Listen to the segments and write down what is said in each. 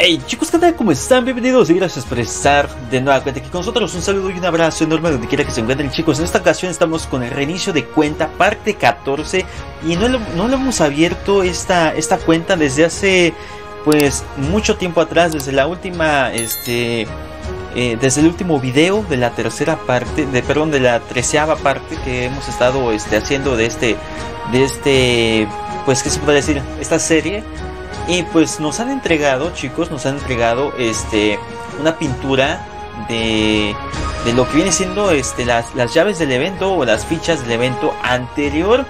Hey chicos, ¿qué tal? ¿Cómo están? Bienvenidos y gracias por estar de nueva cuenta aquí con nosotros. Un saludo y un abrazo enorme donde quiera que se encuentren chicos. En esta ocasión estamos con el reinicio de cuenta parte 14 y no lo, no lo hemos abierto esta, esta cuenta desde hace pues mucho tiempo atrás, desde la última, este, eh, desde el último video de la tercera parte, de perdón, de la treceava parte que hemos estado este, haciendo de este, de este, pues qué se puede decir, esta serie y pues nos han entregado, chicos, nos han entregado este una pintura de, de lo que viene siendo este, las, las llaves del evento o las fichas del evento anterior.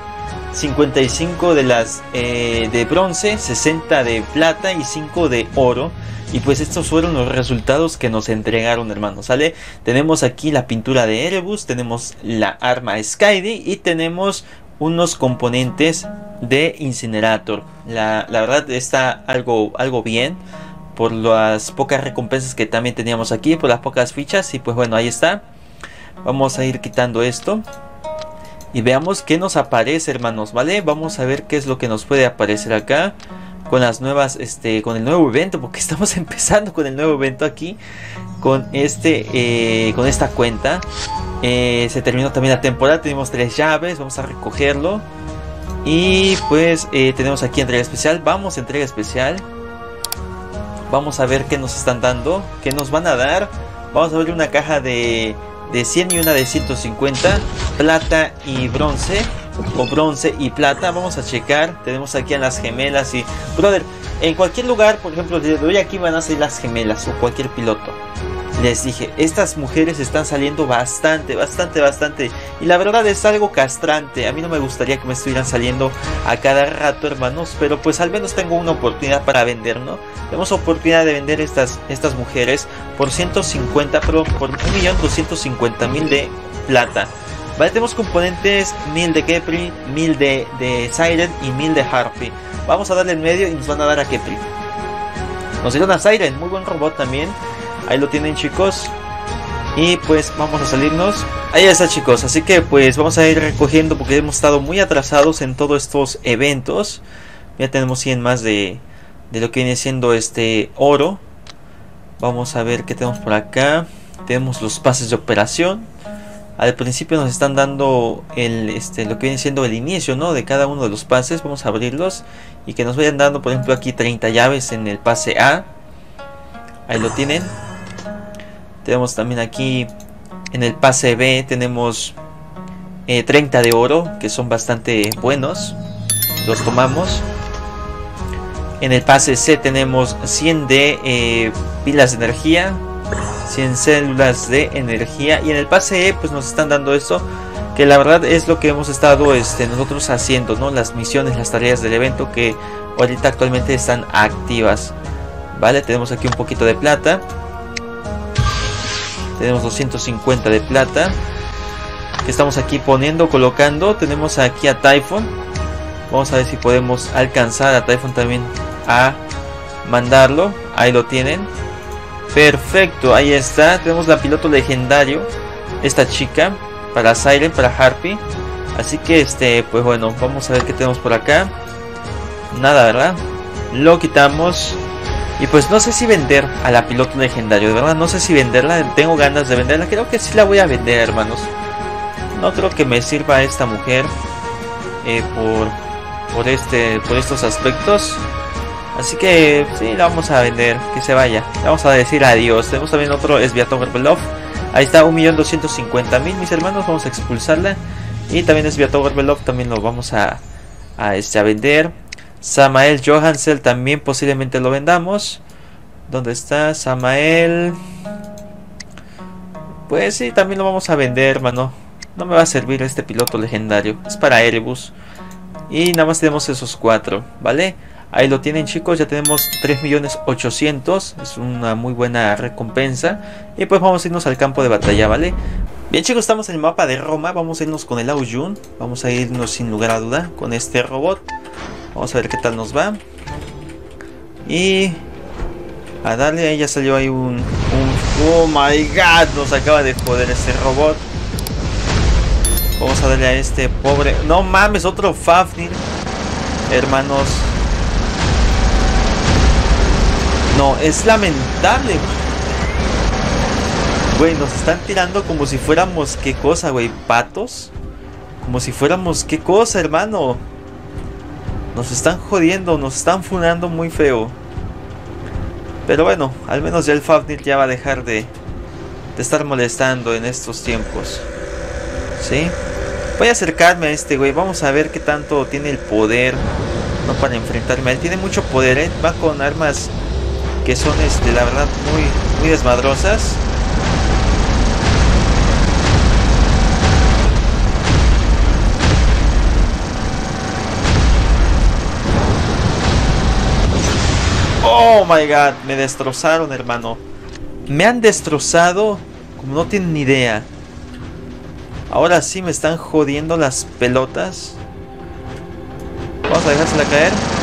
55 de las eh, de bronce, 60 de plata y 5 de oro. Y pues estos fueron los resultados que nos entregaron, hermanos. ¿Sale? Tenemos aquí la pintura de Erebus, tenemos la arma Skydy y tenemos unos componentes de Incinerator. La, verdad está algo, algo bien por las pocas recompensas que también teníamos aquí, por las pocas fichas. Y pues bueno, ahí está. Vamos a ir quitando esto. Y veamos qué nos aparece, hermanos, ¿vale? Vamos a ver qué es lo que nos puede aparecer acá. Con las nuevas, este, con el nuevo evento. Porque estamos empezando con el nuevo evento aquí. Con este, eh, con esta cuenta. Eh, se terminó también la temporada. Tenemos tres llaves. Vamos a recogerlo. Y pues eh, tenemos aquí entrega especial. Vamos a entrega especial. Vamos a ver qué nos están dando. ¿Qué nos van a dar? Vamos a ver una caja de, de 100 y una de 150. Plata y bronce. O bronce y plata. Vamos a checar. Tenemos aquí a las gemelas y... Brother, en cualquier lugar, por ejemplo, de hoy aquí van a ser las gemelas o cualquier piloto les dije, estas mujeres están saliendo bastante, bastante, bastante. Y la verdad es algo castrante. A mí no me gustaría que me estuvieran saliendo a cada rato, hermanos. Pero pues al menos tengo una oportunidad para vender, ¿no? Tenemos oportunidad de vender estas, estas mujeres por 150, pero por 1.250.000 de plata. Vale, tenemos componentes 1000 de Kepri, 1000 de, Siren y 1000 de Harpy. Vamos a darle en medio y nos van a dar a Kepri. Nos dieron a Siren, muy buen robot también. Ahí lo tienen chicos. Y pues vamos a salirnos. Ahí está chicos. Así que pues vamos a ir recogiendo porque hemos estado muy atrasados en todos estos eventos. Ya tenemos 100 más de, de lo que viene siendo este oro. Vamos a ver qué tenemos por acá. Tenemos los pases de operación. Al principio nos están dando el, este, lo que viene siendo el inicio ¿no? de cada uno de los pases. Vamos a abrirlos y que nos vayan dando, por ejemplo, aquí 30 llaves en el pase A. Ahí lo tienen. Tenemos también aquí en el pase B tenemos 30 eh, de oro, que son bastante buenos. Los tomamos. En el pase C tenemos 100 de eh, pilas de energía, 100 células de energía. Y en el pase E pues nos están dando esto, que la verdad es lo que hemos estado este, nosotros haciendo, ¿no? Las misiones, las tareas del evento que ahorita actualmente están activas. Vale, tenemos aquí un poquito de plata. Tenemos 250 de plata. Que estamos aquí poniendo, colocando. Tenemos aquí a Typhon. Vamos a ver si podemos alcanzar a Typhon también a mandarlo. Ahí lo tienen. Perfecto, ahí está. Tenemos la piloto legendario. Esta chica. Para Siren, para Harpy. Así que este, pues bueno, vamos a ver qué tenemos por acá. Nada, ¿verdad? Lo quitamos. Y pues no sé si vender a la piloto legendario, de verdad no sé si venderla, tengo ganas de venderla, creo que sí la voy a vender hermanos. No creo que me sirva esta mujer eh, por, por, este, por estos aspectos. Así que sí, la vamos a vender, que se vaya. vamos a decir adiós. Tenemos también otro Sviatov Belov. Ahí está, 1.250.000 mis hermanos, vamos a expulsarla. Y también Sviatov Belov también lo vamos a, a, este, a vender. Samael Johansel también posiblemente lo vendamos. ¿Dónde está Samael? Pues sí, también lo vamos a vender, hermano. No me va a servir este piloto legendario. Es para Erebus. Y nada más tenemos esos cuatro, ¿vale? Ahí lo tienen chicos, ya tenemos 3.800.000. Es una muy buena recompensa. Y pues vamos a irnos al campo de batalla, ¿vale? Bien chicos, estamos en el mapa de Roma. Vamos a irnos con el Aoyun. Vamos a irnos sin lugar a duda con este robot. Vamos a ver qué tal nos va. Y... A darle, ahí ya salió ahí un, Oh my god, nos acaba de joder ese robot. Vamos a darle a este pobre... No mames, otro Fafnir. Hermanos. No, es lamentable. Güey, nos están tirando como si fuéramos qué cosa, güey, patos. Como si fuéramos qué cosa, hermano. Nos están jodiendo, nos están funando muy feo. Pero bueno, al menos ya el Fafnir ya va a dejar de, de estar molestando en estos tiempos. ¿Sí? Voy a acercarme a este güey. Vamos a ver qué tanto tiene el poder. No para enfrentarme. Él tiene mucho poder, ¿eh? Va con armas que son, este, la verdad, muy, muy desmadrosas. Oh my god, me destrozaron, hermano. Me han destrozado como no tienen ni idea. Ahora sí me están jodiendo las pelotas. Vamos a dejársela caer.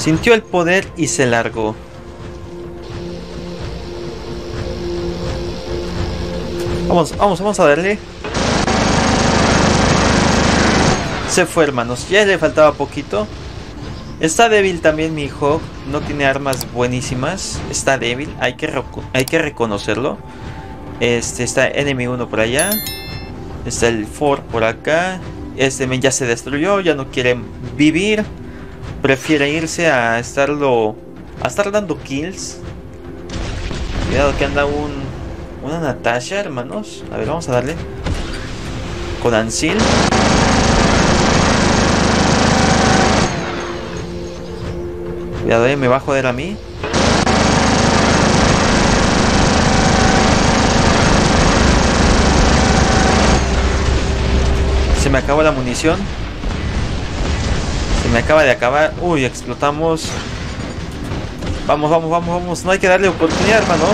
Sintió el poder y se largó. Vamos, vamos, vamos a darle. Se fue, hermanos. Ya le faltaba poquito. Está débil también mi hijo. No tiene armas buenísimas. Está débil. Hay que, hay que reconocerlo. Este está Enemy 1 por allá. Está el Ford por acá. Este ya se destruyó. Ya no quiere vivir. Prefiere irse a estarlo. A estar dando kills. Cuidado que anda un. Una Natasha, hermanos. A ver, vamos a darle. Con Ansil. Cuidado, eh, me va a joder a mí. Se me acaba la munición. Me acaba de acabar. Uy, explotamos. Vamos, vamos, vamos, vamos. No hay que darle oportunidad, hermano.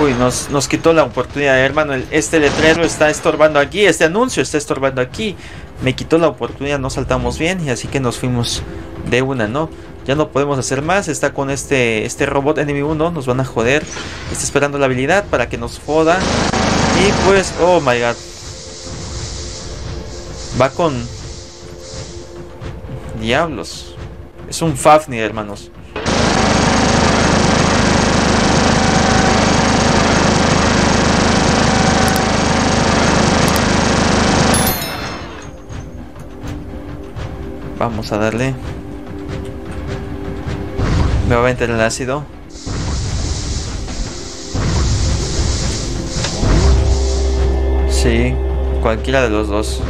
Uy, nos, nos quitó la oportunidad, hermano. Este letrero está estorbando aquí. Este anuncio está estorbando aquí. Me quitó la oportunidad, no saltamos bien. Y así que nos fuimos de una, ¿no? Ya no podemos hacer más. Está con este, este robot enemy 1. Nos van a joder. Está esperando la habilidad para que nos joda. Y pues, oh my god. Va con... Diablos. Es un Fafnir, hermanos. Vamos a darle. Me va a el ácido. Sí, cualquiera de los dos.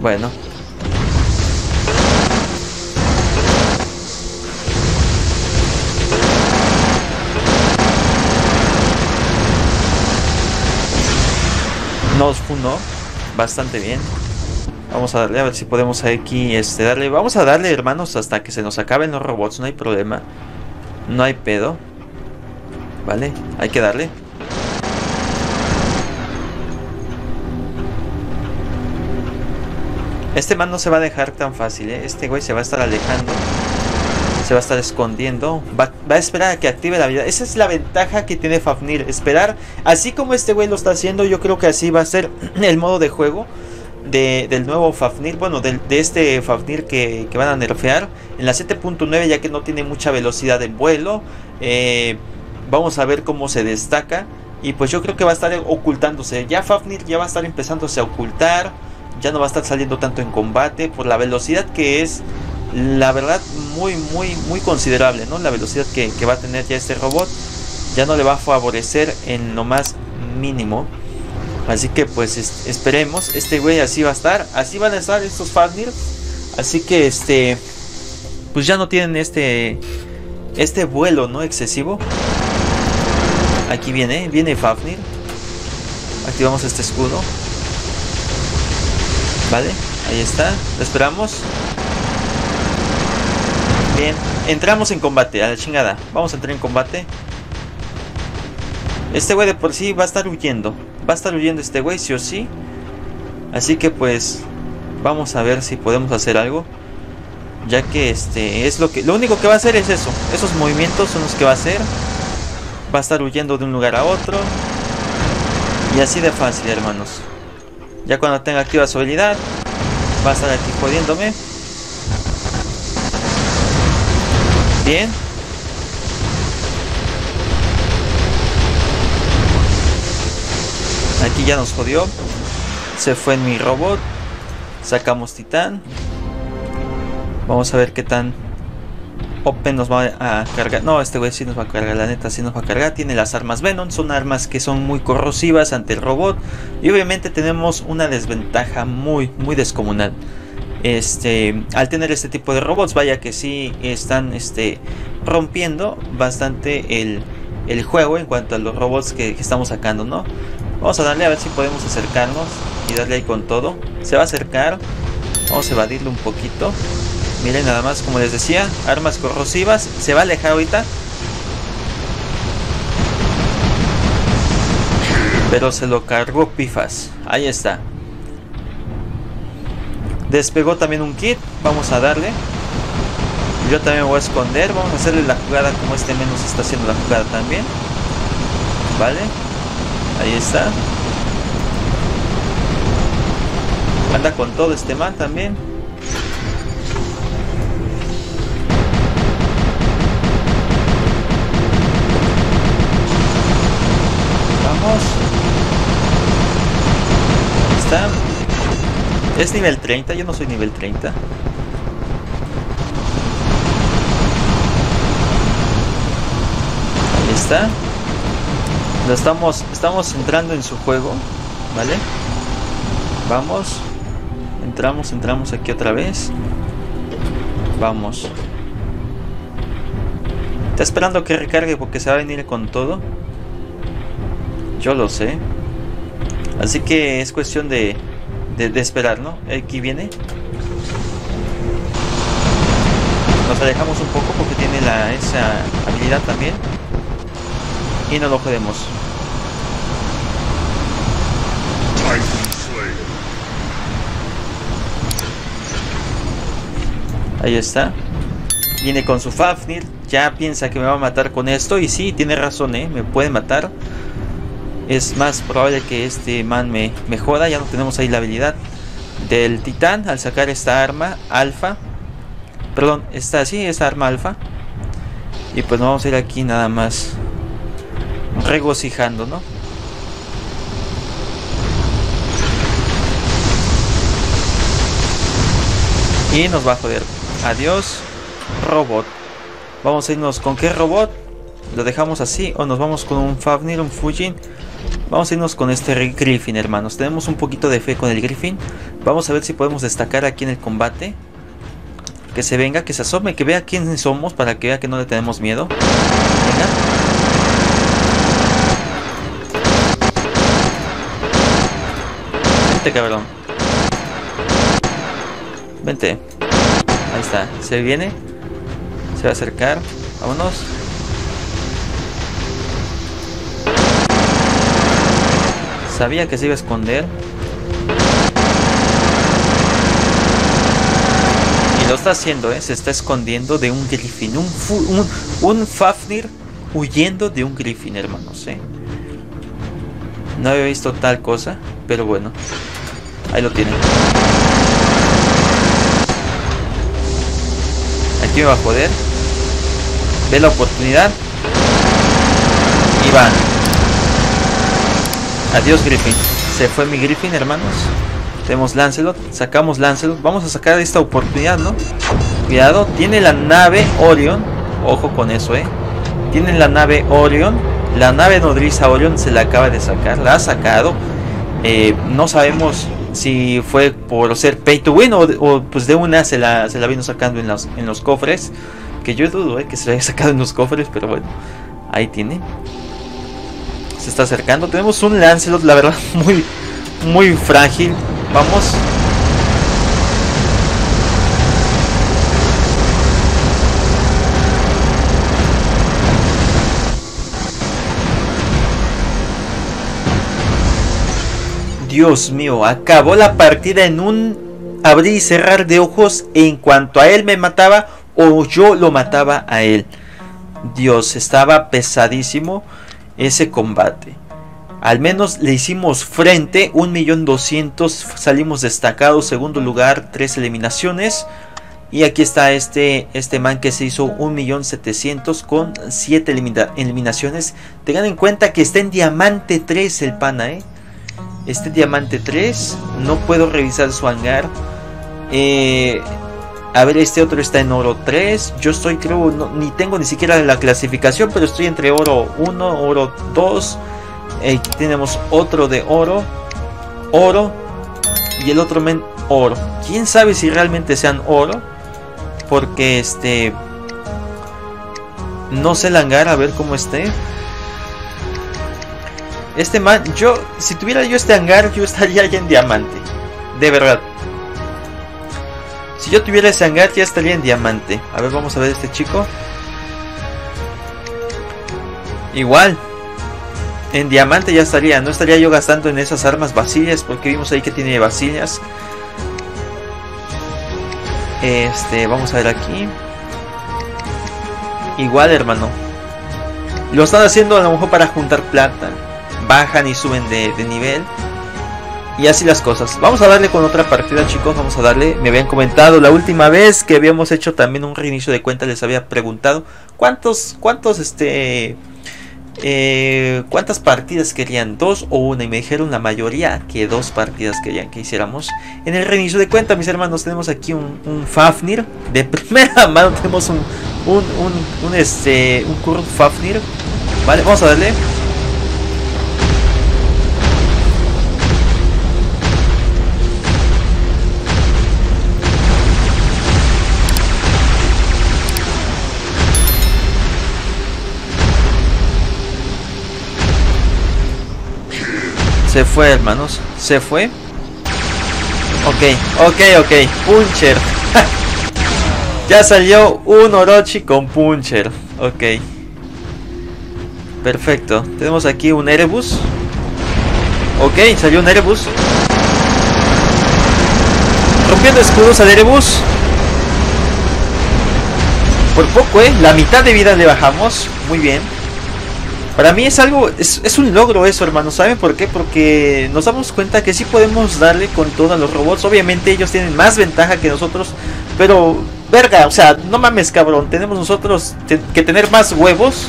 Bueno. Nos fundó bastante bien. Vamos a darle a ver si podemos aquí este darle. Vamos a darle, hermanos, hasta que se nos acaben los robots, no hay problema. No hay pedo. Vale, hay que darle. Este man no se va a dejar tan fácil, ¿eh? Este güey se va a estar alejando. Se va a estar escondiendo. Va, a esperar a que active la vida. Esa es la ventaja que tiene Fafnir. Esperar. Así como este güey lo está haciendo, yo creo que así va a ser el modo de juego. De, del nuevo Fafnir, bueno, de, este Fafnir que, que, van a nerfear. En la 7.9 ya que no tiene mucha velocidad en vuelo. Eh, vamos a ver cómo se destaca. Y pues yo creo que va a estar ocultándose. Ya Fafnir ya va a estar empezándose a ocultar ya no va a estar saliendo tanto en combate por la velocidad que es la verdad muy muy muy considerable no la velocidad que, va a tener ya este robot ya no le va a favorecer en lo más mínimo. Así que pues es, esperemos este güey así va a estar así van a estar estos Fafnir así que este pues ya no tienen este este vuelo no excesivo. Aquí viene viene Fafnir. Activamos este escudo Vale, ahí está. Lo esperamos. Bien, entramos en combate, a la chingada. Vamos a entrar en combate. Este güey de por sí va a estar huyendo. Va a estar huyendo este güey, sí o sí. Así que pues vamos a ver si podemos hacer algo. Ya que este es lo que lo único que va a hacer es eso. Esos movimientos son los que va a hacer. Va a estar huyendo de un lugar a otro. Y así de fácil, hermanos. Ya cuando tenga activa su habilidad, va a estar aquí jodiéndome. Bien. Aquí ya nos jodió. Se fue en mi robot. Sacamos titán. Vamos a ver qué tan Open nos va a cargar. No, este güey sí nos va a cargar, la neta sí nos va a cargar. Tiene las armas Venom, son armas que son muy corrosivas ante el robot. Y obviamente tenemos una desventaja muy, muy descomunal. Este, al tener este tipo de robots, vaya que sí están este, rompiendo bastante el, el juego en cuanto a los robots que, que estamos sacando, ¿no? Vamos a darle a ver si podemos acercarnos y darle ahí con todo. Se va a acercar. Vamos a evadirlo un poquito. Miren nada más, como les decía, armas corrosivas. Se va a alejar ahorita. Pero se lo cargó Pifas. Ahí está. Despegó también un kit. Vamos a darle. Yo también me voy a esconder. Vamos a hacerle la jugada como este menos está haciendo la jugada también. Vale. Ahí está. Anda con todo este man también. Está. Es nivel 30, yo no soy nivel 30. Ahí está. Lo estamos, estamos entrando en su juego, ¿vale? Vamos. Entramos, entramos aquí otra vez. Vamos. Está esperando que recargue porque se va a venir con todo. Yo lo sé. Así que es cuestión de, de, esperar, ¿no? Aquí viene. Nos alejamos un poco porque tiene la, esa habilidad también. Y no lo podemos. Ahí está. Viene con su Fafnir. Ya piensa que me va a matar con esto. Y sí, tiene razón, ¿eh? Me puede matar es más probable que este man me, me joda. Ya no tenemos ahí la habilidad del titán al sacar esta arma alfa. Perdón, está así, esta arma alfa. Y pues vamos a ir aquí nada más regocijando, ¿no? Y nos va a joder. Adiós, robot. Vamos a irnos con qué robot. ¿Lo dejamos así o nos vamos con un Fafnir, un Fujin? Vamos a irnos con este Griffin, hermanos. Tenemos un poquito de fe con el Griffin. Vamos a ver si podemos destacar aquí en el combate. Que se venga, que se asome, que vea quiénes somos para que vea que no le tenemos miedo. Venga. Vente, cabrón. Vente. Ahí está. Se viene. Se va a acercar. Vámonos. Sabía que se iba a esconder. Y lo está haciendo, ¿eh? Se está escondiendo de un Griffin. Un, un, Fafnir huyendo de un Griffin, hermanos, ¿eh? No había visto tal cosa, pero bueno. Ahí lo tienen. Aquí me va a joder. Ve la oportunidad. Y va. Adiós Griffin. Se fue mi Griffin, hermanos. Tenemos Lancelot. Sacamos Lancelot. Vamos a sacar esta oportunidad, ¿no? Cuidado. Tiene la nave Orion. Ojo con eso, ¿eh? Tiene la nave Orion. La nave nodriza Orion se la acaba de sacar. La ha sacado. Eh, no sabemos si fue por ser pay to win o, pues de una se la, se la vino sacando en los, en los cofres. Que yo dudo, ¿eh? Que se la haya sacado en los cofres, pero bueno. Ahí tiene se está acercando. Tenemos un Lancelot, la verdad, muy, muy frágil. Vamos. Dios mío, acabó la partida en un abrir y cerrar de ojos en cuanto a él me mataba o yo lo mataba a él. Dios, estaba pesadísimo ese combate. Al menos le hicimos frente, 1.200.000 salimos destacados, segundo lugar, tres eliminaciones. Y aquí está este, este man que se hizo 1.700.000 con 7 eliminaciones. Tengan en cuenta que está en diamante 3 el pana. Este diamante 3, no puedo revisar su hangar. Eh, a ver, este otro está en oro 3. Yo estoy, creo, ni tengo ni siquiera la clasificación, pero estoy entre oro 1, oro 2. Aquí tenemos otro de oro, oro y el otro men oro. ¿Quién sabe si realmente sean oro? Porque este... No sé el hangar, a ver cómo esté. Este man, yo, si tuviera yo este hangar, yo estaría ya en diamante. De verdad. Si yo tuviera ese hangar, ya estaría en diamante. A ver, vamos a ver este chico. Igual. En diamante ya estaría. No estaría yo gastando en esas armas vacías. Porque vimos ahí que tiene vacías. Este, vamos a ver aquí. Igual, hermano. Lo están haciendo a lo mejor para juntar plata. Bajan y suben de, nivel. Y así las cosas. Vamos a darle con otra partida, chicos. Vamos a darle. Me habían comentado la última vez que habíamos hecho también un reinicio de cuenta. Les había preguntado cuántos, cuántos, este, eh, ¿Cuántas partidas querían? ¿Dos o una? Y me dijeron la mayoría que dos partidas querían que hiciéramos. En el reinicio de cuenta, mis hermanos, tenemos aquí un, Fafnir. De primera mano tenemos un, un, un, un este, un Kurt Fafnir. Vale, vamos a darle. Se fue, hermanos. Se fue. Ok, ok, ok. Puncher. ya salió un Orochi con Puncher. Ok. Perfecto. Tenemos aquí un Erebus. Ok, salió un Erebus. Rompiendo escudos al Erebus. Por poco, ¿eh? La mitad de vida le bajamos. Muy bien. Para mí es algo, es, un logro eso, hermano. ¿Saben por qué? Porque nos damos cuenta que sí podemos darle con todos los robots. Obviamente ellos tienen más ventaja que nosotros. Pero, verga, o sea, no mames, cabrón. Tenemos nosotros que tener más huevos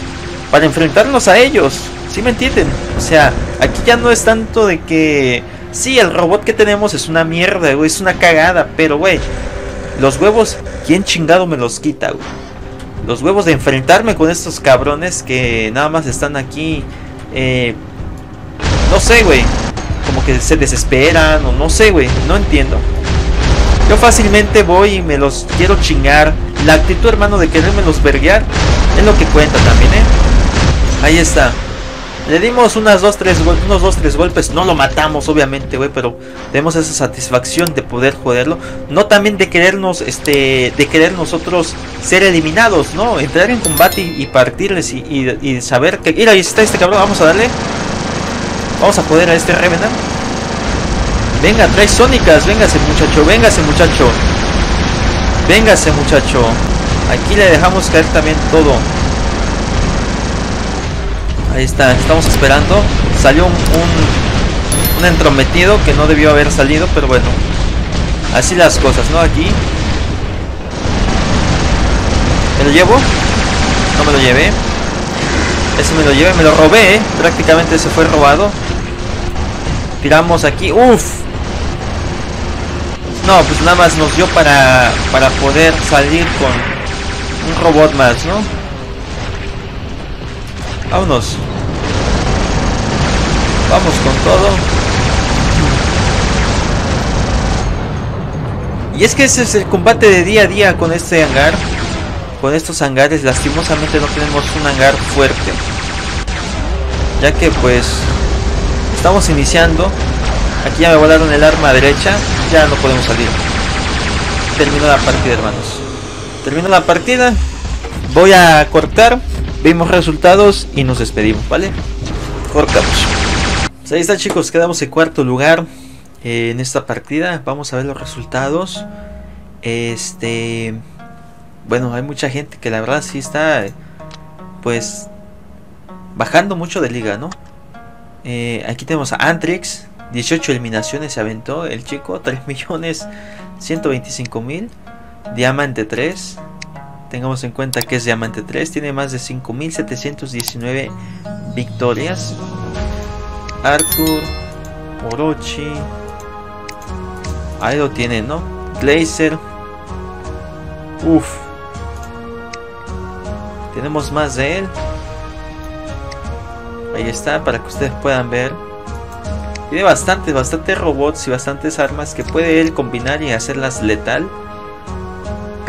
para enfrentarnos a ellos. ¿Sí me entienden? O sea, aquí ya no es tanto de que... Sí, el robot que tenemos es una mierda, güey. Es una cagada. Pero, güey, los huevos, ¿quién chingado me los quita, güey? Los huevos de enfrentarme con estos cabrones que nada más están aquí. Eh, no sé, güey. Como que se desesperan o no sé, güey. No entiendo. Yo fácilmente voy y me los quiero chingar. La actitud, hermano, de quererme los verguear es lo que cuenta también, ¿eh? Ahí está. Le dimos unas dos, tres, unos dos, tres golpes. No lo matamos, obviamente, güey. Pero tenemos esa satisfacción de poder joderlo. No también de querernos, este, de querer nosotros ser eliminados, ¿no? Entrar en combate y, partirles y, saber que... Mira, ahí está este cabrón. Vamos a darle. Vamos a joder a este Revenant. Venga, trae sónicas. Véngase, muchacho. Véngase, muchacho. Véngase, muchacho. Aquí le dejamos caer también todo. Ahí está, estamos esperando. Salió un, un, entrometido que no debió haber salido, pero bueno. Así las cosas, ¿no? Aquí. ¿Me lo llevo? No me lo llevé. Ese me lo llevé, me lo robé, ¿eh? Prácticamente se fue robado. Tiramos aquí. ¡Uf! No, pues nada más nos dio para, para poder salir con un robot más, ¿no? Vámonos. Vamos con todo. Y es que ese es el combate de día a día con este hangar. Con estos hangares, lastimosamente no tenemos un hangar fuerte. Ya que pues estamos iniciando. Aquí ya me volaron el arma derecha. Ya no podemos salir. Terminó la partida, hermanos. Terminó la partida. Voy a cortar vemos resultados y nos despedimos, ¿vale? Cortamos. Pues ahí está chicos, quedamos en cuarto lugar eh, en esta partida. Vamos a ver los resultados. Este... Bueno, hay mucha gente que la verdad sí está... Pues... Bajando mucho de liga, ¿no? Eh, aquí tenemos a Antrix. 18 eliminaciones se aventó el chico. 3 millones 125 mil. Diamante 3. Tengamos en cuenta que es Diamante 3. Tiene más de 5719 victorias. Arthur. Orochi. Ahí lo tiene, ¿no? Glazer. Uf. Tenemos más de él. Ahí está, para que ustedes puedan ver. Tiene bastantes, bastantes robots y bastantes armas que puede él combinar y hacerlas letal.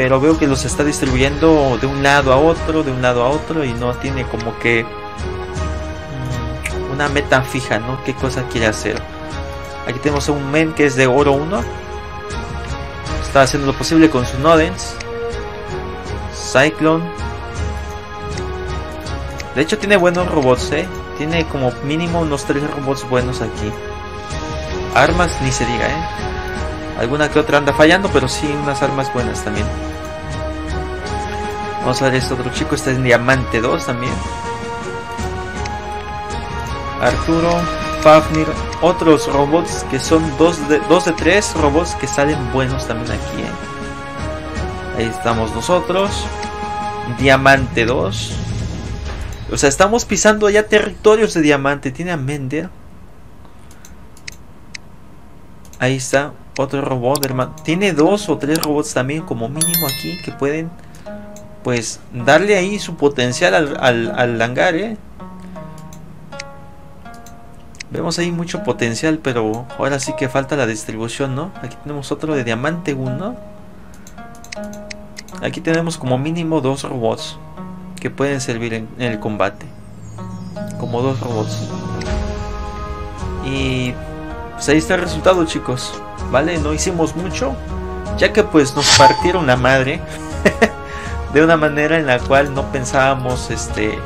Pero veo que los está distribuyendo de un lado a otro, de un lado a otro y no tiene como que mm, una meta fija, ¿no? ¿Qué cosa quiere hacer? Aquí tenemos a un men que es de oro 1. Está haciendo lo posible con su Nodens. Cyclone. De hecho tiene buenos robots, ¿eh? Tiene como mínimo unos 3 robots buenos aquí. Armas ni se diga, ¿eh? Alguna que otra anda fallando, pero sí unas armas buenas también. Vamos a ver este otro chico, este es Diamante 2 también. Arturo, Fafnir, otros robots que son 2 de, dos de 3 robots que salen buenos también aquí. ¿eh? Ahí estamos nosotros. Diamante 2. O sea, estamos pisando ya territorios de diamante. Tiene a Mender. Ahí está. Otro robot, hermano. Tiene dos o tres robots también como mínimo aquí que pueden pues darle ahí su potencial al, al, al hangar, ¿eh? Vemos ahí mucho potencial, pero ahora sí que falta la distribución, ¿no? Aquí tenemos otro de diamante 1. Aquí tenemos como mínimo dos robots que pueden servir en, el combate. Como dos robots. Y pues ahí está el resultado, chicos. ¿Vale? No hicimos mucho, ya que pues nos partieron la madre. de una manera en la cual no pensábamos este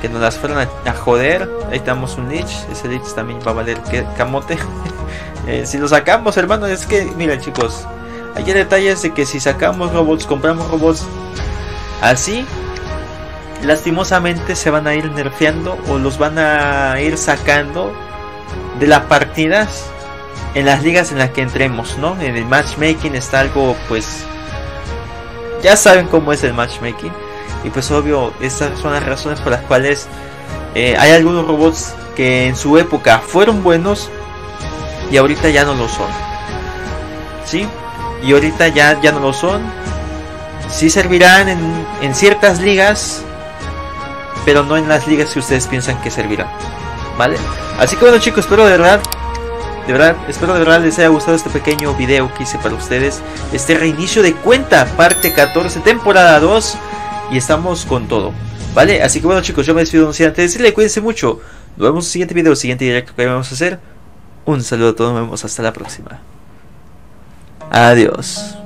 que nos las fueran a, joder. Ahí tenemos un Lich, ese Lich también va a valer que camote. Eh, si lo sacamos, hermano, es que, miren chicos, hay detalles de que si sacamos robots, compramos robots así, lastimosamente se van a ir nerfeando o los van a ir sacando de las partidas en las ligas en las que entremos, ¿no? En el matchmaking está algo pues ya saben cómo es el matchmaking. Y pues obvio, estas son las razones por las cuales eh, hay algunos robots que en su época fueron buenos y ahorita ya no lo son. ¿Sí? Y ahorita ya, ya no lo son. Sí servirán en, en ciertas ligas, pero no en las ligas que ustedes piensan que servirán. ¿Vale? Así que bueno chicos, espero de verdad de verdad, espero de verdad les haya gustado este pequeño video que hice para ustedes. Este reinicio de cuenta, parte 14, temporada 2. Y estamos con todo. ¿Vale? Así que bueno chicos, yo me despido antes de decirle, cuídense mucho. Nos vemos en el siguiente video, siguiente directo que vamos a hacer. Un saludo a todos, nos vemos hasta la próxima. Adiós.